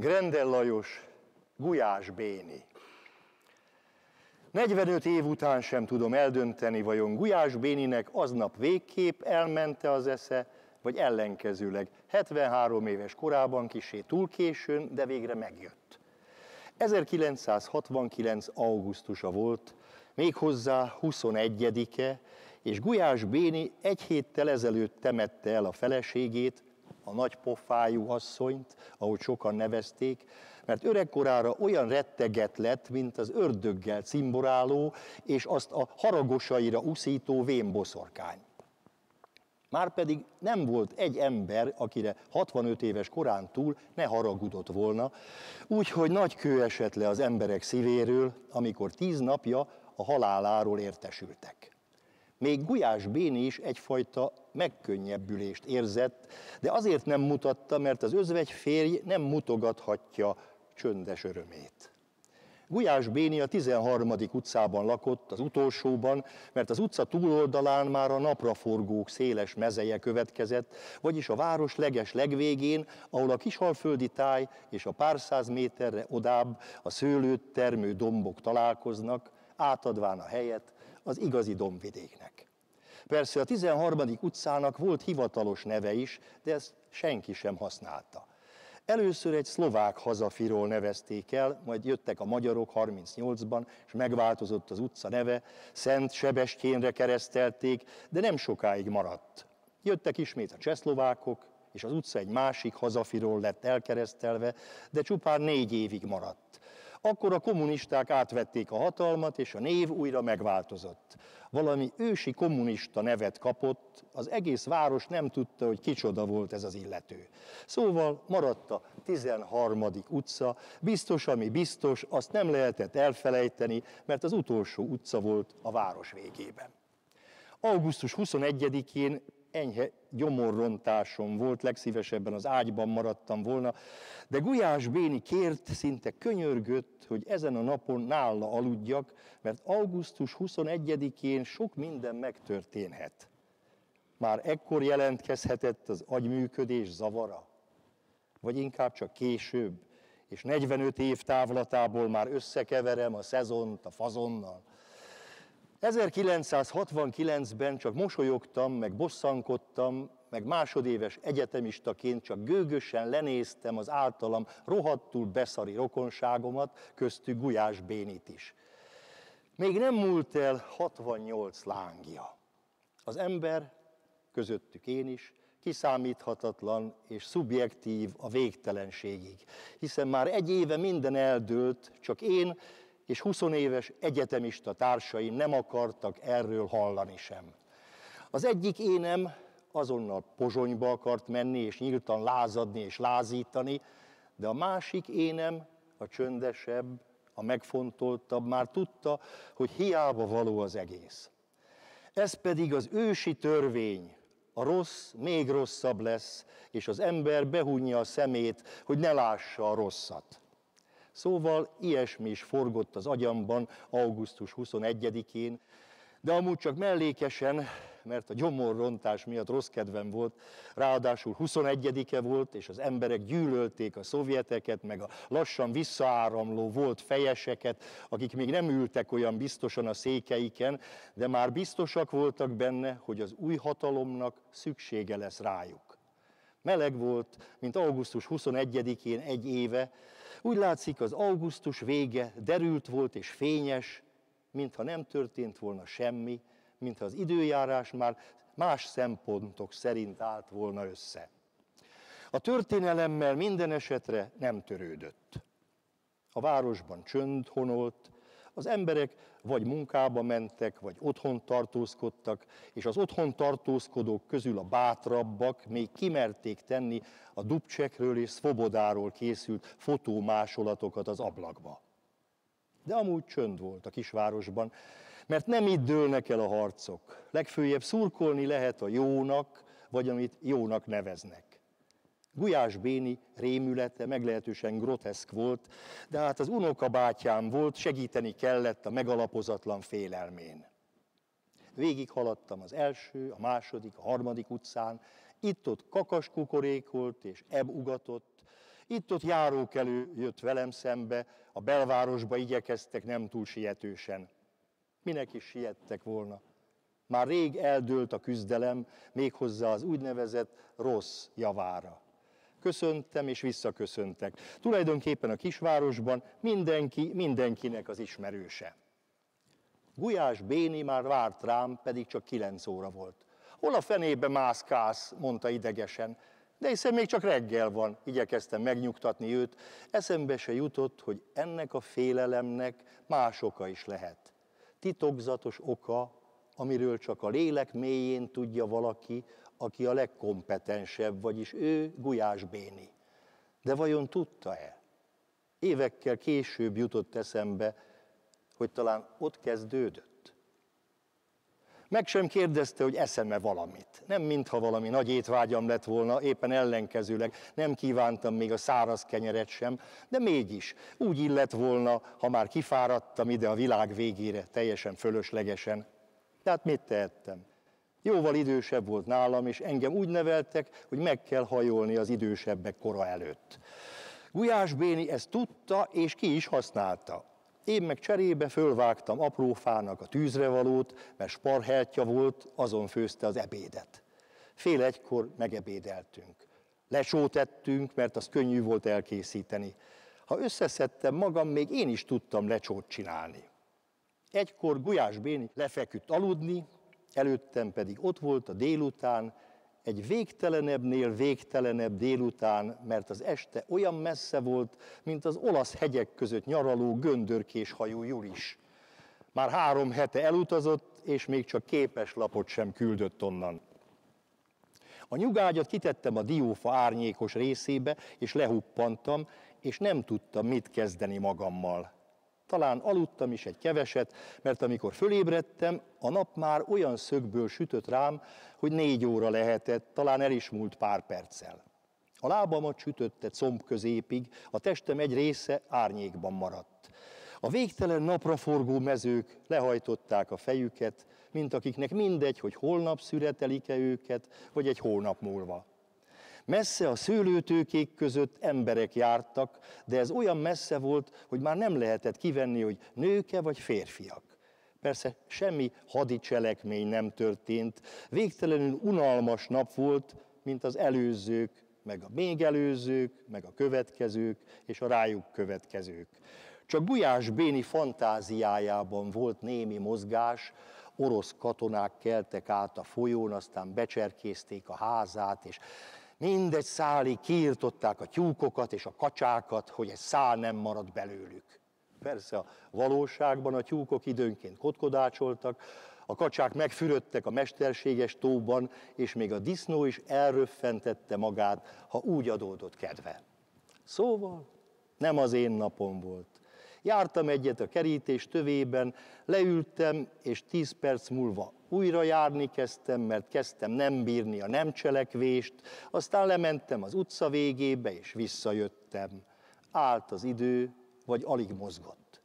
Grendel Lajos, Gulyás Béni. 45 év után sem tudom eldönteni, vajon Gulyás Béninek aznap végképp elmente az esze, vagy ellenkezőleg 73 éves korában kisé túl későn, de végre megjött. 1969. augusztusa volt, méghozzá 21-e, és Gulyás Béni egy héttel ezelőtt temette el a feleségét, a nagy pofájú asszonyt, ahogy sokan nevezték, mert öregkorára olyan retteget lett, mint az ördöggel cimboráló, és azt a haragosaira uszító vénboszorkány. Márpedig nem volt egy ember, akire 65 éves korán túl ne haragudott volna, úgyhogy nagy kő esett le az emberek szívéről, amikor tíz napja a haláláról értesültek. Még Gulyás Béni is egyfajta megkönnyebbülést érzett, de azért nem mutatta, mert az özvegy férj nem mutogathatja csöndes örömét. Gulyás Béni a 13. utcában lakott, az utolsóban, mert az utca túloldalán már a napraforgók széles mezeje következett, vagyis a város leges legvégén, ahol a kisalföldi táj és a pár száz méterre odább a szőlőt termő dombok találkoznak, átadván a helyet az igazi dombvidéknek. Persze a 13. utcának volt hivatalos neve is, de ezt senki sem használta. Először egy szlovák hazafiról nevezték el, majd jöttek a magyarok 38-ban, és megváltozott az utca neve, Szent Sebestyénre keresztelték, de nem sokáig maradt. Jöttek ismét a csehszlovákok, és az utca egy másik hazafiról lett elkeresztelve, de csupán négy évig maradt. Akkor a kommunisták átvették a hatalmat, és a név újra megváltozott. Valami ősi kommunista nevet kapott, az egész város nem tudta, hogy kicsoda volt ez az illető. Szóval maradt a 13. utca, biztos, ami biztos, azt nem lehetett elfelejteni, mert az utolsó utca volt a város végében. Augusztus 21-én enyhe gyomorrontásom volt, legszívesebben az ágyban maradtam volna, de Gulyás Béni kért, szinte könyörgött, hogy ezen a napon nála aludjak, mert augusztus 21-én sok minden megtörténhet. Már ekkor jelentkezhetett az agyműködés zavara? Vagy inkább csak később, és 45 év távlatából már összekeverem a szezont a fazonnal? 1969-ben csak mosolyogtam, meg bosszankodtam, meg másodéves egyetemistaként csak gőgösen lenéztem az általam rohadtul beszari rokonságomat, köztük Gulyás Bénit is. Még nem múlt el 68 lángja. Az ember, közöttük én is, kiszámíthatatlan és szubjektív a végtelenségig. Hiszen már egy éve minden eldőlt, csak én és 20 éves egyetemista társaim nem akartak erről hallani sem. Az egyik énem azonnal pozsonyba akart menni, és nyíltan lázadni és lázítani, de a másik énem, a csöndesebb, a megfontoltabb már tudta, hogy hiába való az egész. Ez pedig az ősi törvény, a rossz még rosszabb lesz, és az ember behunja a szemét, hogy ne lássa a rosszat. Szóval ilyesmi is forgott az agyamban augusztus 21-én, de amúgy csak mellékesen, mert a gyomorrontás miatt rossz kedvem volt, ráadásul 21-e volt, és az emberek gyűlölték a szovjeteket, meg a lassan visszaáramló volt fejeseket, akik még nem ültek olyan biztosan a székeiken, de már biztosak voltak benne, hogy az új hatalomnak szüksége lesz rájuk. Meleg volt, mint augusztus 21-én egy éve, úgy látszik, az augusztus vége derült volt és fényes, mintha nem történt volna semmi, mintha az időjárás már más szempontok szerint állt volna össze. A történelemmel minden esetre nem törődött. A városban csönd honolt, az emberek vagy munkába mentek, vagy otthon tartózkodtak, és az otthon tartózkodók közül a bátrabbak még kimerték tenni a Dubcsekről és Szvobodáról készült fotómásolatokat az ablakba. De amúgy csönd volt a kisvárosban, mert nem itt dőlnek el a harcok. Legfőjebb szurkolni lehet a jónak, vagy amit jónak neveznek. Gulyás Béni rémülete meglehetősen groteszk volt, de hát az unokabátyám volt, segíteni kellett a megalapozatlan félelmén. Végig haladtam az első, a második, a harmadik utcán, itt-ott kakas kukorékolt és eb ugatott, Itt-ott járókelő jött velem szembe, a belvárosba igyekeztek nem túl sietősen. Minek is siettek volna? Már rég eldőlt a küzdelem, méghozzá az úgynevezett rossz javára. Köszöntem és visszaköszöntek. Tulajdonképpen a kisvárosban mindenki mindenkinek az ismerőse. Gulyás Béni már várt rám, pedig csak kilenc óra volt. Hol a fenébe mászkálsz, mondta idegesen. De hiszen még csak reggel van, igyekeztem megnyugtatni őt. Eszembe se jutott, hogy ennek a félelemnek más oka is lehet. Titokzatos oka, amiről csak a lélek mélyén tudja valaki, aki a legkompetensebb, vagyis ő Gulyás Béni. De vajon tudta-e? Évekkel később jutott eszembe, hogy talán ott kezdődött. Meg sem kérdezte, hogy eszem-e valamit. Nem mintha valami nagy étvágyam lett volna, éppen ellenkezőleg nem kívántam még a száraz kenyeret sem, de mégis úgy illett volna, ha már kifáradtam ide a világ végére, teljesen fölöslegesen. Tehát mit tehettem? Jóval idősebb volt nálam, és engem úgy neveltek, hogy meg kell hajolni az idősebbek kora előtt. Gulyás Béni ezt tudta, és ki is használta. Én meg cserébe fölvágtam aprófának a tűzrevalót, mert sparheltja volt, azon főzte az ebédet. Fél egykor megebédeltünk. Lecsót mert az könnyű volt elkészíteni. Ha összeszedtem magam, még én is tudtam lecsót csinálni. Egykor Gulyás Béni lefeküdt aludni, előttem pedig ott volt a délután, egy végtelenebbnél végtelenebb délután, mert az este olyan messze volt, mint az olasz hegyek között nyaraló göndörkés hajú Julis. Már három hete elutazott, és még csak képes lapot sem küldött onnan. A nyugágyat kitettem a diófa árnyékos részébe, és lehuppantam, és nem tudtam, mit kezdeni magammal. Talán aludtam is egy keveset, mert amikor fölébredtem, a nap már olyan szögből sütött rám, hogy négy óra lehetett, talán el is múlt pár perccel. A lábamat sütötte comb középig, a testem egy része árnyékban maradt. A végtelen napraforgó mezők lehajtották a fejüket, mint akiknek mindegy, hogy holnap szüretelik-e őket, vagy egy hónap múlva. Messze a szőlőtőkék között emberek jártak, de ez olyan messze volt, hogy már nem lehetett kivenni, hogy nőke vagy férfiak. Persze semmi hadicselekmény nem történt, végtelenül unalmas nap volt, mint az előzők, meg a még előzők, meg a következők és a rájuk következők. Csak Gulyás Béni fantáziájában volt némi mozgás, orosz katonák keltek át a folyón, aztán becserkézték a házát, és mindegy szálig kiirtották a tyúkokat és a kacsákat, hogy egy szál nem maradt belőlük. Persze a valóságban a tyúkok időnként kotkodácsoltak, a kacsák megfürödtek a mesterséges tóban, és még a disznó is elröffentette magát, ha úgy adódott kedve. Szóval nem az én napom volt. Jártam egyet a kerítés tövében, leültem, és tíz perc múlva újra járni kezdtem, mert kezdtem nem bírni a nem cselekvést, aztán lementem az utca végébe, és visszajöttem. Állt az idő, vagy alig mozgott.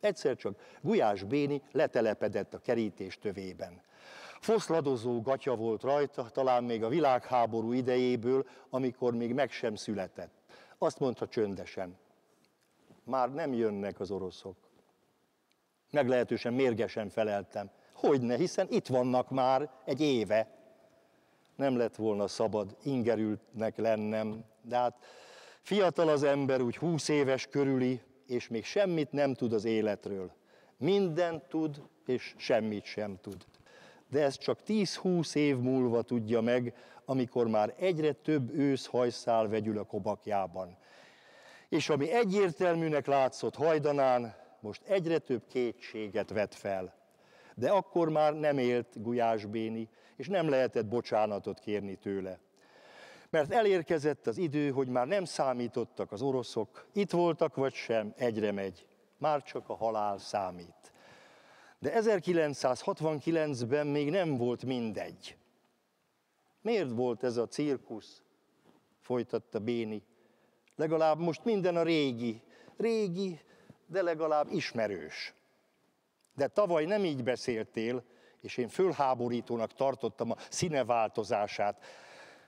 Egyszer csak Gulyás Béni letelepedett a kerítés tövében. Foszladozó gatya volt rajta, talán még a világháború idejéből, amikor még meg sem született. Azt mondta csöndesen, már nem jönnek az oroszok. Meglehetősen mérgesen feleltem. Hogyne, hiszen itt vannak már egy éve. Nem lett volna szabad ingerültnek lennem, de hát fiatal az ember, úgy húsz éves körüli, és még semmit nem tud az életről. Mindent tud, és semmit sem tud. De ez csak 10-20 év múlva tudja meg, amikor már egyre több ősz hajszál vegyül a kobakjában. És ami egyértelműnek látszott hajdanán, most egyre több kétséget vet fel. De akkor már nem élt Gulyás Béni, és nem lehetett bocsánatot kérni tőle. Mert elérkezett az idő, hogy már nem számítottak az oroszok, itt voltak vagy sem, egyre megy. Már csak a halál számít. De 1969-ben még nem volt mindegy. Miért volt ez a cirkusz? Folytatta Béni. Legalább most minden a régi, régi, de legalább ismerős. De tavaly nem így beszéltél, és én fölháborítónak tartottam a színeváltozását,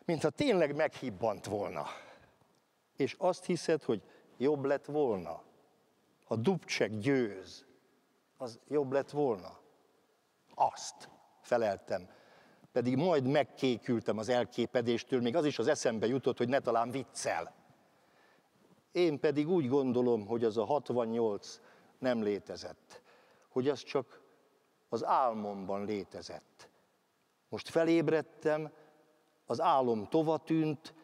mintha tényleg meghibbant volna. És azt hiszed, hogy jobb lett volna, ha Dubcsek győz, az jobb lett volna. Azt feleltem. Pedig majd megkékültem az elképedéstől, még az is az eszembe jutott, hogy ne talán viccel. Én pedig úgy gondolom, hogy az a 68 nem létezett, hogy az csak az álmomban létezett. Most felébredtem, az álom tova tűnt,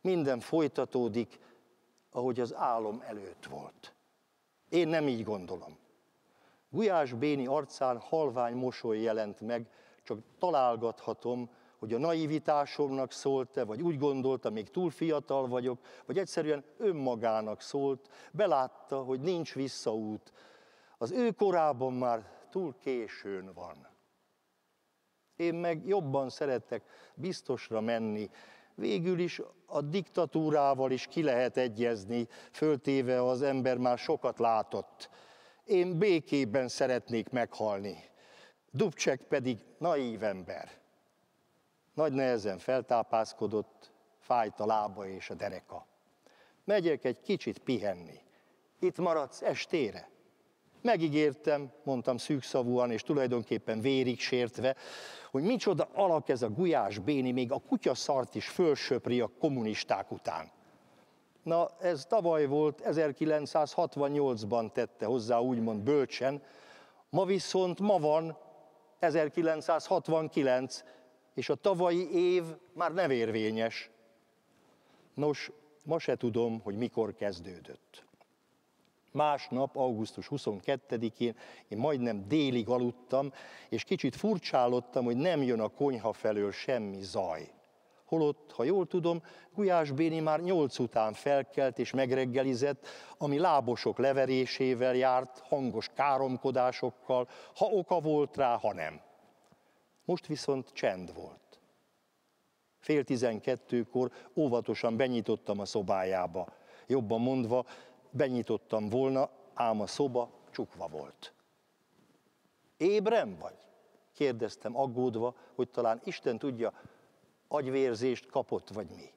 minden folytatódik, ahogy az álom előtt volt. Én nem így gondolom. Gulyás Béni arcán halvány mosoly jelent meg, csak találgathatom, hogy a naivitásomnak szólt-e, vagy úgy gondolta, még túl fiatal vagyok, vagy egyszerűen önmagának szólt, belátta, hogy nincs visszaút. Az ő korában már túl későn van. Én meg jobban szeretek biztosra menni. Végül is a diktatúrával is ki lehet egyezni, föltéve az ember már sokat látott. Én békében szeretnék meghalni. Dubcsek pedig naív ember. Nagy nehezen feltápászkodott, fájt a lába és a dereka. Megyek egy kicsit pihenni. Itt maradsz estére. Megígértem, mondtam szűkszavúan és tulajdonképpen vérig sértve, hogy micsoda alak ez a Gulyás Béni, még a kutya szart is fölsöpri a kommunisták után. Na, ez tavaly volt, 1968-ban tette hozzá úgymond bölcsen, ma viszont ma van 1969, és a tavalyi év már nem érvényes. Nos, ma se tudom, hogy mikor kezdődött. Másnap, augusztus 22-én én majdnem délig aludtam, és kicsit furcsálottam, hogy nem jön a konyha felől semmi zaj. Holott, ha jól tudom, Gulyás Béni már nyolc után felkelt és megreggelizett, ami lábosok leverésével járt, hangos káromkodásokkal, ha oka volt rá, ha nem. Most viszont csend volt. Fél tizenkettőkor óvatosan benyitottam a szobájába. Jobban mondva, benyitottam volna, ám a szoba csukva volt. Ébrem vagy? kérdeztem aggódva, hogy talán Isten tudja, agyvérzést kapott, vagy mi.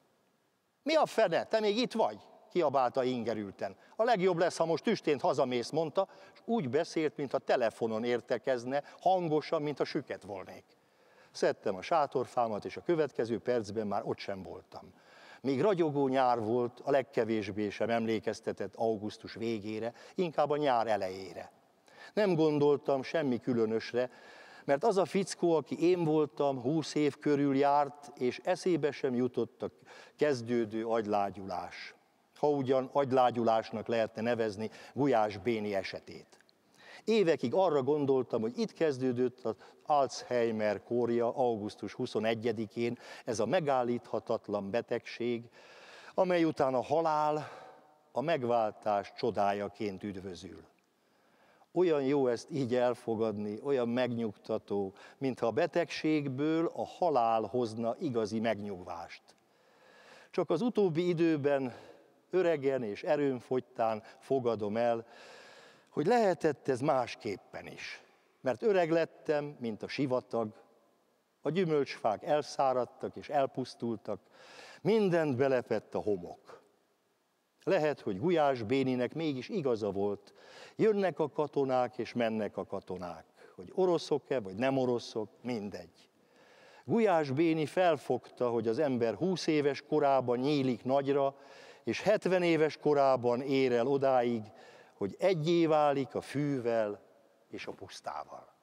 Mi a fene, te még itt vagy? kiabálta ingerülten. A legjobb lesz, ha most tüstént hazamész, mondta, és úgy beszélt, mintha telefonon értekezne, hangosan, mint a süket volnék. Szedtem a sátorfámat, és a következő percben már ott sem voltam. Még ragyogó nyár volt, a legkevésbé sem emlékeztetett augusztus végére, inkább a nyár elejére. Nem gondoltam semmi különösre, mert az a fickó, aki én voltam, húsz év körül járt, és eszébe sem jutott a kezdődő agylágyulás. Ha ugyan agylágyulásnak lehetne nevezni Gulyás Béni esetét. Évekig arra gondoltam, hogy itt kezdődött az Alzheimer kórja augusztus 21-én, ez a megállíthatatlan betegség, amely után a halál a megváltás csodájaként üdvözül. Olyan jó ezt így elfogadni, olyan megnyugtató, mintha a betegségből a halál hozna igazi megnyugvást. Csak az utóbbi időben öregen és erőnfogytán fogadom el, hogy lehetett ez másképpen is. Mert öreg lettem, mint a sivatag, a gyümölcsfák elszáradtak és elpusztultak, mindent belepett a homok. Lehet, hogy Gulyás Béninek mégis igaza volt. Jönnek a katonák és mennek a katonák. Hogy oroszok-e, vagy nem oroszok, mindegy. Gulyás Béni felfogta, hogy az ember 20 éves korában nyílik nagyra, és 70 éves korában ér el odáig, hogy egyé válik a fűvel és a pusztával.